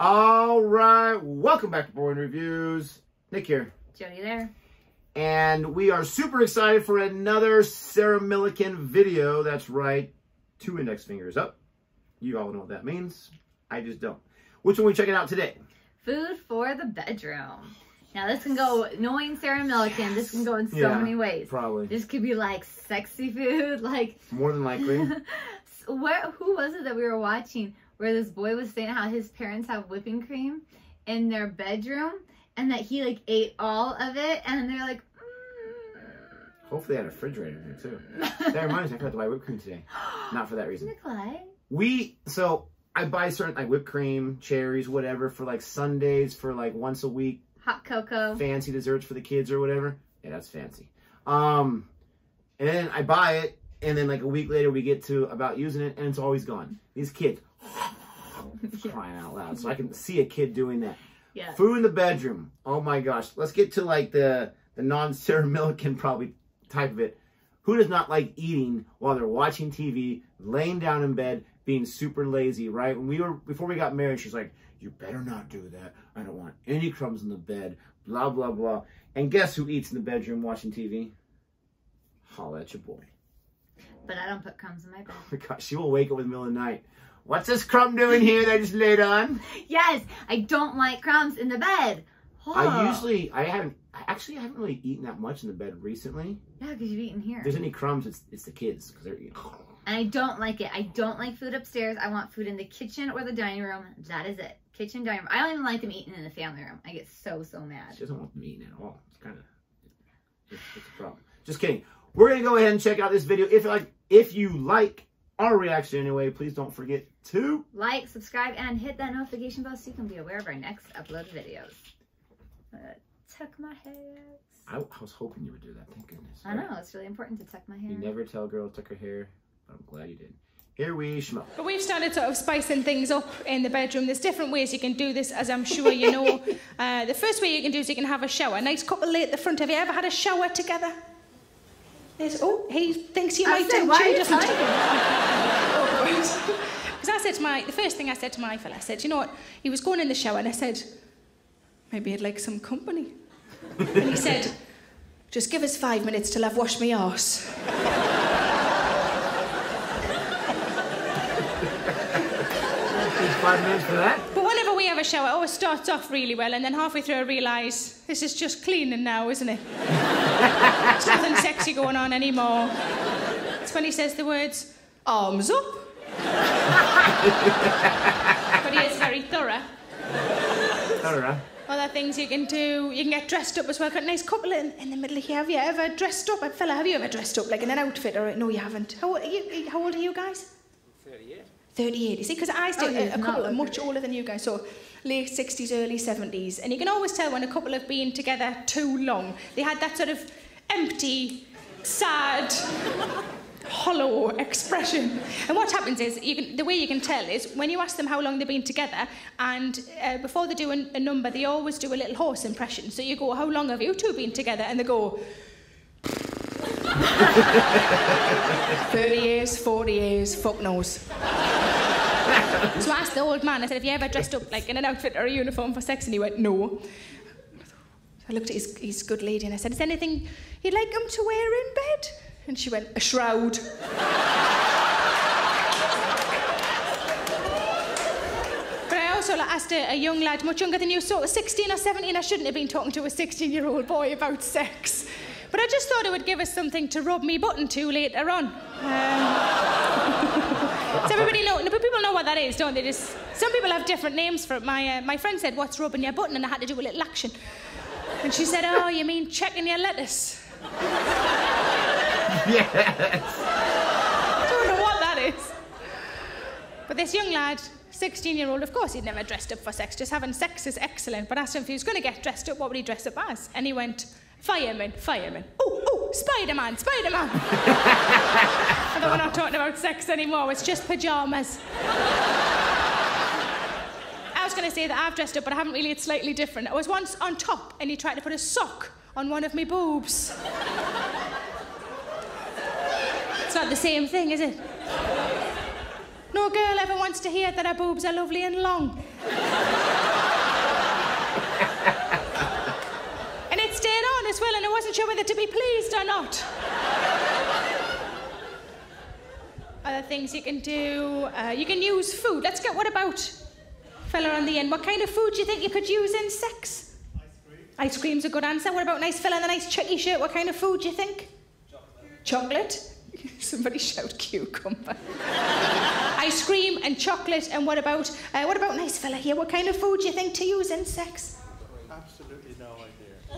All right, welcome back to Boring Reviews. Nick here. Jodi there. And we are super excited for another Sarah Millican video. That's right, two index fingers up. You all know what that means. I just don't. Which one are we checking out today? Food for the bedroom. Now this can go, knowing Sarah Millican, this can go in so Yeah, many ways. Probably. This could be like sexy food, like More than likely. where who was it that we were watching where this boy was saying how his parents have whipping cream in their bedroom and that he like ate all of it and they're like mm. Hopefully they had a refrigerator in here too. That reminds me, I forgot to buy whipped cream today. Not for that reason. Nikolai. We, so I buy certain like whipped cream, cherries, whatever for like Sundays for like once a week Hot cocoa. fancy desserts for the kids or whatever. Yeah, that's fancy. Um, and then I buy it, and then like a week later we get to about using it, and it's always gone. These kids crying out loud. So I can see a kid doing that. Yeah. Food in the bedroom. Oh my gosh. Let's get to like the the non Sarah Millican probably type of it. Who does not like eating while they're watching TV, laying down in bed, being super lazy, right? When we were before we got married, she's like, You better not do that. I don't want any crumbs in the bed, blah blah blah. And guess who eats in the bedroom watching TV? Holla at your boy. But I don't put crumbs in my bed. Oh my gosh, she will wake up in the middle of the night. What's this crumb doing here that I just laid on? Yes, I don't like crumbs in the bed. I Oh. usually I haven't I actually I haven't really eaten that much in the bed recently. Yeah, because you've eaten here. If there's any crumbs, it's it's the kids because they're eating. And I don't like it. I don't like food upstairs. I want food in the kitchen or the dining room. That is it. Kitchen, dining room. I don't even like them eating in the family room. I get so, so mad. She doesn't want them eating at all. It's kind of it's, it's a problem. Just kidding. We're gonna go ahead and check out this video. If like, if you like our reaction anyway, please don't forget to. Like, subscribe, and hit that notification bell so you can be aware of our next upload videos. Uh, tuck my hair. I, I was hoping you would do that. Thank goodness. I know, it's really important to tuck my hair. You never tell a girl to tuck her hair, but I'm glad you did. Here we smell. But we've started sort of spicing things up in the bedroom. There's different ways you can do this, as I'm sure you know. uh, the first way you can do is you can have a shower. Nice couple lay at the front. Have you ever had a shower together? There's, oh, he thinks you I might said, do. why She doesn't. typing? Because I said to my, the first thing I said to my fella, I said, you know what? He was going in the shower and I said, maybe I'd like some company. and he said, just give us five minutes till I've washed my arse. Five minutes for that. But whenever we have a shower, oh, it always starts off really well, and then halfway through I realise this is just cleaning now, isn't it? There's nothing sexy going on anymore. It's when he says the words, arms up. but he is very thorough. All right. Other things you can do, you can get dressed up as well. Got a nice couple in, in the middle here. Have you ever dressed up? Fella, have you ever dressed up like in an outfit? Or no, you haven't. How old are you? How old are you guys? 38. 38. You see, because I still Oh, a, a couple are much older than you guys. So late 60s, early 70s. And you can always tell when a couple have been together too long. They had that sort of empty, sad, hollow expression. And what happens is, you can, the way you can tell is when you ask them how long they've been together, and uh, before they do a, a number, they always do a little horse impression. So you go, How long have you two been together? And they go, 30 years, 40 years, fuck knows. So I asked the old man, I said, Have you ever dressed up like in an outfit or a uniform for sex? And he went, No. I looked at his, his good lady and I said, Is there anything you'd like him to wear in bed? And she went, A shroud. Also asked a, a young lad, much younger than you, of 16 or 17. I shouldn't have been talking to a 16 year old boy about sex. But I just thought it would give us something to rub me button to later on. Um, so everybody know what that is, don't they? Just, some people have different names for it. My, uh, my friend said, What's rubbing your button? And I had to do a little action. And she said, Oh, you mean checking your lettuce? Yes. I don't know what that is. But this young lad, 16 year old, of course he'd never dressed up for sex, just having sex is excellent. But I asked him if he was going to get dressed up, what would he dress up as? And he went, Fireman, fireman. Oh, oh, Spider Man, Spider Man. Although we're not talking about sex anymore, it's just pyjamas. I was going to say that I've dressed up, but I haven't really. It's slightly different. I was once on top, and he tried to put a sock on one of my boobs. it's not the same thing, is it? No girl ever wants to hear that her boobs are lovely and long. wasn't sure whether to be pleased or not. Other things you can do, uh, you can use food. Let's get what about fella on the end? What kind of food do you think you could use in sex? Ice cream. Ice cream's a good answer. What about nice fella in a nice checky shirt? What kind of food do you think? Chocolate. Chocolate? Somebody shout cucumber. Ice cream and chocolate. And what about uh, what about nice fella here? What kind of food do you think to use in sex?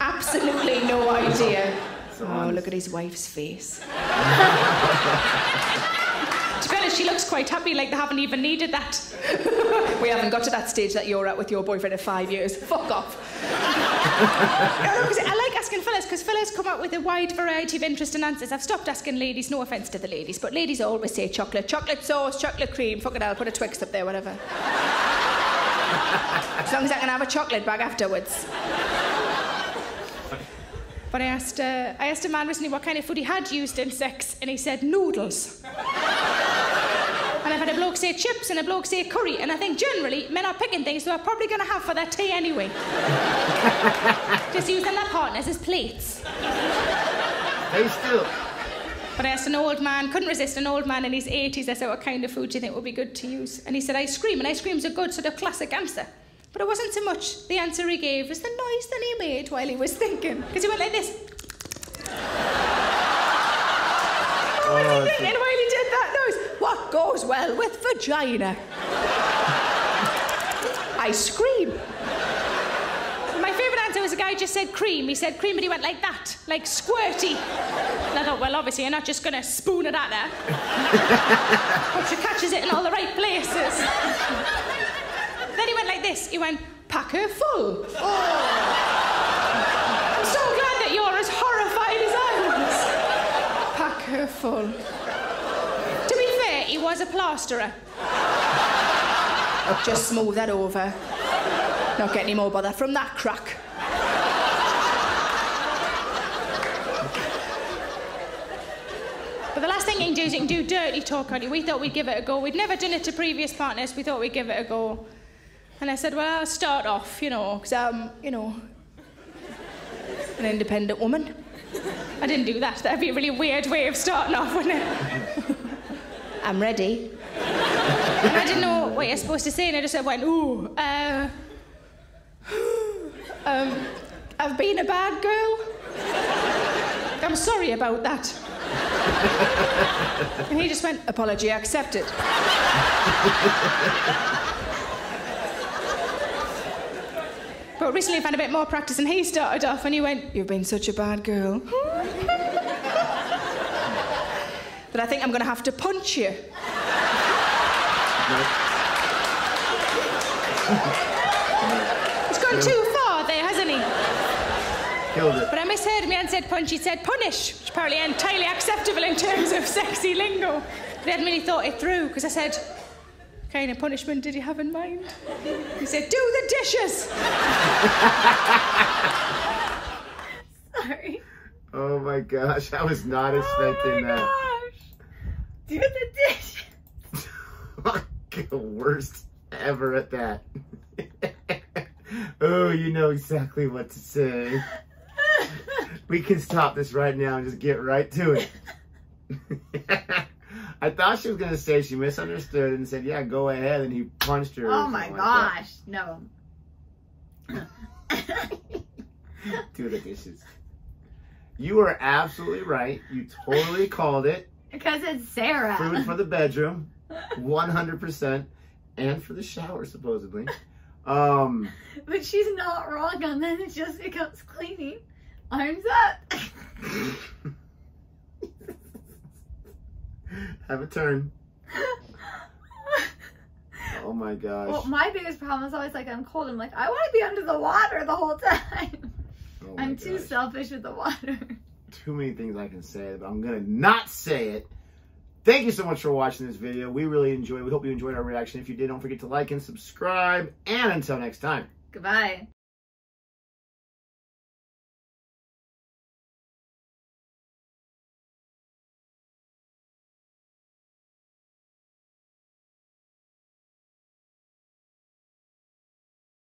Absolutely no idea. Absolutely no idea. So Oh, look at his wife's face. to be honest, she looks quite happy, like they haven't even needed that. we haven't got to that stage that you're at with your boyfriend in five years. Fuck off. No, no, 'cause I like asking fellas because fellas come up with a wide variety of interesting answers. I've stopped asking ladies, no offence to the ladies, but ladies always say chocolate, chocolate sauce, chocolate cream. Fuck it, I'll put a Twix up there, whatever. as long as I can have a chocolate bag afterwards. But I asked, uh, I asked a man recently what kind of food he had used in sex, and he said noodles. and I've had a bloke say chips and a bloke say curry, and I think generally men are picking things they're probably going to have for their tea anyway. Just using their partners as plates. Stay still. But I asked an old man, couldn't resist an old man in his 80s. I said, What kind of food do you think would be good to use? And he said, Ice cream. And ice cream's a good sort of classic answer. But it wasn't so much the answer he gave as the noise that he made while he was thinking. Because he went like this. Oh, And it's while he did that noise, what goes well with vagina? Ice cream. My favourite answer was a guy just said cream. He said cream, but he went like that, like squirty. And I thought, well, obviously, you're not just going to spoon it at her. but she catches it in all the right places. then he went like this. He went, pack her full. Oh. I'm so glad that you're as horrified as I was. Pack her full. To be fair, he was a plasterer. I'll just smooth that over. Not get any more bother from that crack. But the last thing you can do is you can do dirty talk on you. We thought we'd give it a go. We'd never done it to previous partners. We thought we'd give it a go. And I said, well, I'll start off, you know, because I'm, you know, an independent woman. I didn't do that. That'd be a really weird way of starting off, wouldn't it? I'm ready. and I didn't know what you're supposed to say, and I just went, ooh, uh, um, I've been a bad girl. I'm sorry about that. and he just went, apology accepted. But recently I found a bit more practice and he started off and he went, You've been such a bad girl. but I think I'm going to have to punch you. He's gone too far there, hasn't he? Killed it. But I misheard me and said punch, he said punish, which apparently entirely acceptable in terms of sexy lingo. But he hadn't really thought it through because I said, "What kind of punishment did you have in mind? He said, do the dishes. Sorry. Oh my gosh, I was not Oh expecting my that. gosh. Do the dish. the worst ever at that. oh, you know exactly what to say. We can stop this right now and just get right to it. I thought she was gonna say she misunderstood and said, "Yeah, go ahead," and he punched her. oh my something like gosh. No. Do the dishes. You were absolutely right. You totally called it. Because it's Sarah. Food for the bedroom, 100%, and for the shower, supposedly. Um, But she's not wrong on that. It just becomes cleaning. Arms up. have a turn. Oh my gosh. well, my biggest problem is always like I'm cold. I'm like I want to be under the water the whole time. Oh I'm too selfish with the water. Too many things I can say, but I'm gonna not say it. Thank you so much for watching this video. We really enjoyed. We hope you enjoyed our reaction. If you did, don't forget to like and subscribe. And until next time. Goodbye.